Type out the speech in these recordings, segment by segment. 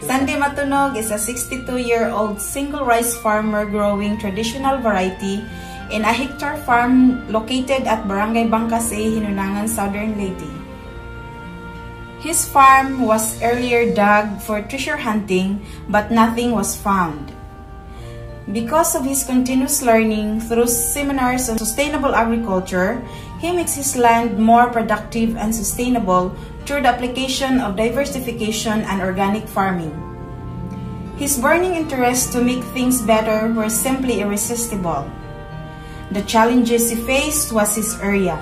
Sandy Matunog is a 62-year-old single rice farmer growing traditional variety in a hectare farm located at Barangay Bangkase, Hinunangan, Southern Leyte. His farm was earlier dug for treasure hunting but nothing was found. Because of his continuous learning through seminars on sustainable agriculture, he makes his land more productive and sustainable through the application of diversification and organic farming. His burning interest to make things better were simply irresistible. The challenges he faced was his area.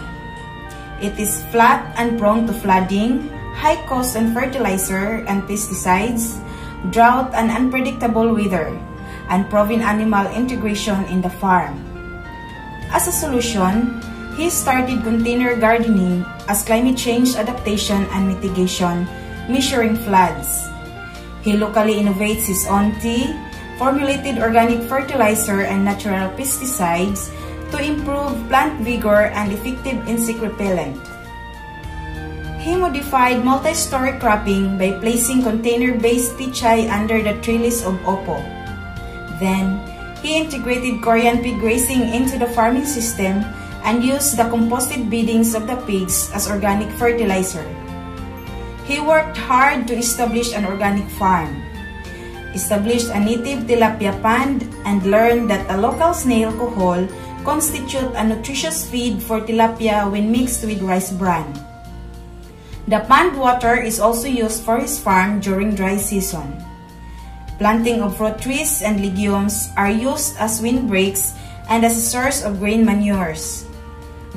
It is flat and prone to flooding, high cost on fertilizer and pesticides, drought and unpredictable weather, and proven animal integration in the farm. As a solution, he started container gardening as climate change adaptation and mitigation, measuring floods. He locally innovates his own tea, formulated organic fertilizer and natural pesticides to improve plant vigor and effective insect repellent. He modified multi-story cropping by placing container-based pichay under the trellis of upo. Then, he integrated Korean pig grazing into the farming system and used the composted beddings of the pigs as organic fertilizer. He worked hard to establish an organic farm, established a native tilapia pond, and learned that a local snail kuhol constitute a nutritious feed for tilapia when mixed with rice bran. The pond water is also used for his farm during dry season. Planting of fruit trees and legumes are used as windbreaks and as a source of green manures.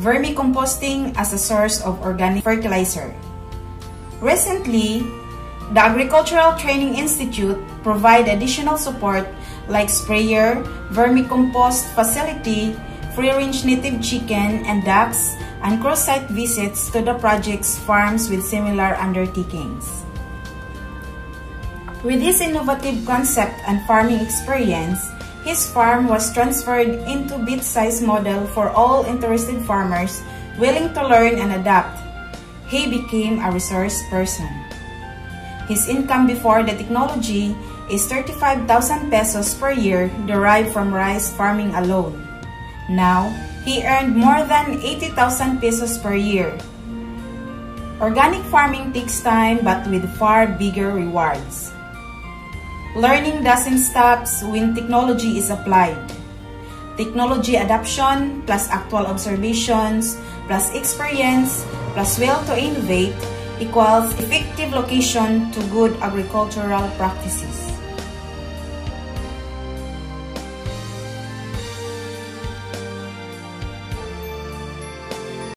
Vermicomposting as a source of organic fertilizer. Recently, the Agricultural Training Institute provide additional support like sprayer, vermicompost facility, free-range native chicken and ducks, and cross-site visits to the project's farms with similar undertakings. With his innovative concept and farming experience, his farm was transferred into bit-sized model for all interested farmers willing to learn and adapt. He became a resource person. His income before the technology is 35,000 pesos per year derived from rice farming alone. Now, he earned more than 80,000 pesos per year. Organic farming takes time but with far bigger rewards. Learning doesn't stop when technology is applied. Technology adoption plus actual observations plus experience plus will to innovate equals effective location to good agricultural practices.